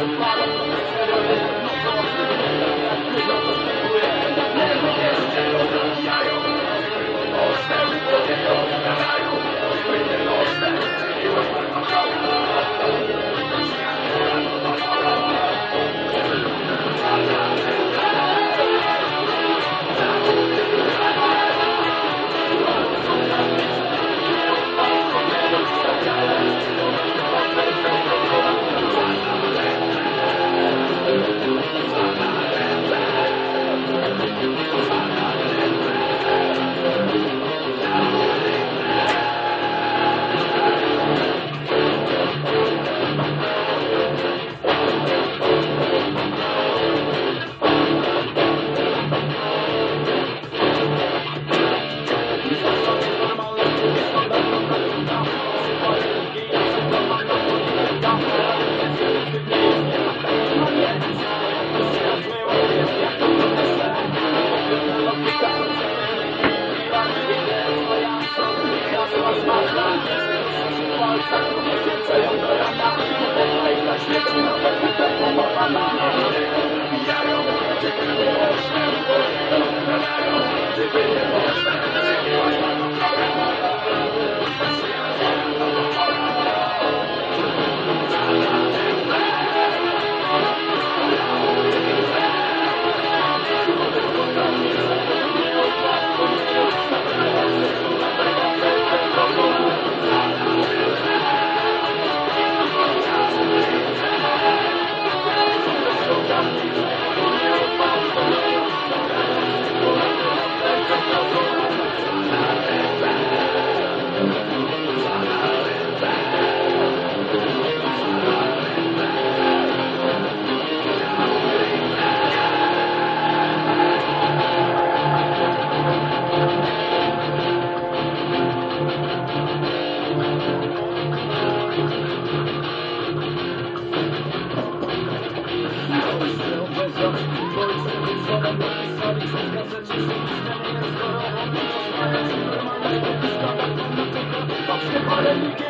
Thank you. Ale nikt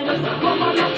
nie zapomina